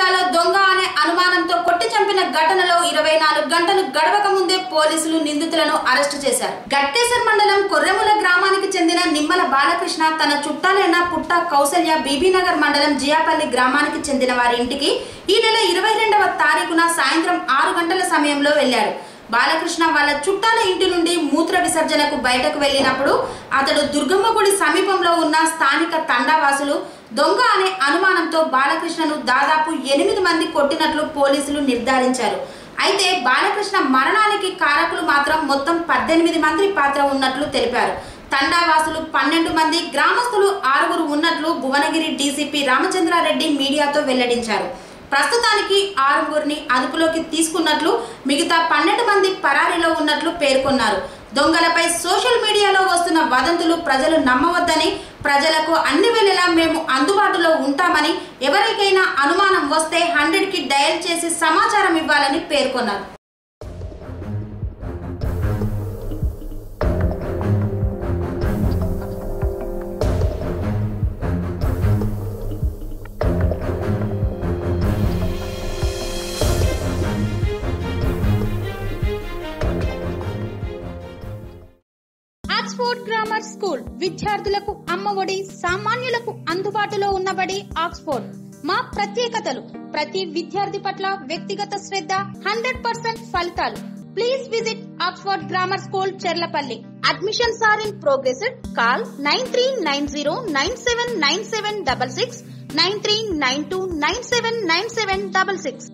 జిల్లాలో దొంగ అనే అనుమానంతో కొట్టి చంపిన ఘటనలో ఇరవై నాలుగు గంటలు గడవక ముందే పోలీసులు నిందితులను అరెస్టు చేశారు. గట్టేశ్వర్ మండలం కొర్రెముల గ్రామానికి చెందిన నిమ్మల బాలకృష్ణ తన చుట్టాలైన పుట్ట కౌసల్య బీబీనగర్ మండలం జియాపల్లి గ్రామానికి చెందిన వారి ఇంటికి ఈ నెల ఇరవై రెండవ తారీఖున సాయంత్రం ఆరు గంటల సమయంలో వెళ్ళారు బాలకృష్ణ వాళ్ళ చుట్టాల ఇంటి నుండి మూత్ర విసర్జనకు బయటకు వెళ్ళినప్పుడు అతడు దుర్గమ్మ గుడి సమీపంలో ఉన్న స్థానిక తండావాసులు దొంగ అనే అనుమానంతో బాలకృష్ణను దాదాపు ఎనిమిది మంది కొట్టినట్లు పోలీసులు నిర్ధారించారు. అయితే బాలకృష్ణ మరణానికి కారకులు మాత్రం మొత్తం పద్దెనిమిది మంది పాత్ర ఉన్నట్లు తెలిపారు. తండావాసులు పన్నెండు మంది గ్రామస్తులు ఆరుగురు ఉన్నట్లు భువనగిరి డీసీపీ రామచంద్రారెడ్డి మీడియాతో వెల్లడించారు. ప్రస్తుతానికి ఆరుగురిని అదుపులోకి తీసుకున్నట్లు మిగతా పన్నెండు మంది పరారీలో ఉన్నట్లు పేర్కొన్నారు. దొంగలపై సోషల్ మీడియాలో వస్తున్న వదంతులు ప్రజలు నమ్మవద్దని ప్రజలకు అన్ని వేళలా మేము అందుబాటులో ఉంటామని ఎవరికైనా అనుమానం వస్తే హండ్రెడ్కి డయల్ చేసి సమాచారం ఇవ్వాలని పేర్కొన్నారు. ఆక్స్ఫోర్డ్ గ్రామర్ స్కూల్ విద్యార్థులకు అమ్మఒడి సామాన్యులకు అందుబాటులో ఉన్నబడి ఆక్స్ఫోర్డ్. మా ప్రత్యేకతలు ప్రతి విద్యార్థి పట్ల వ్యక్తిగత శ్రద్ధ హండ్రెడ్ పర్సెంట్ ఫలితాలు. Please visit Oxford grammar school Cherlapalli. Admissions are in progress call nine three nine zero nine seven nine seven double six nine three nine two nine seven nine seven double six.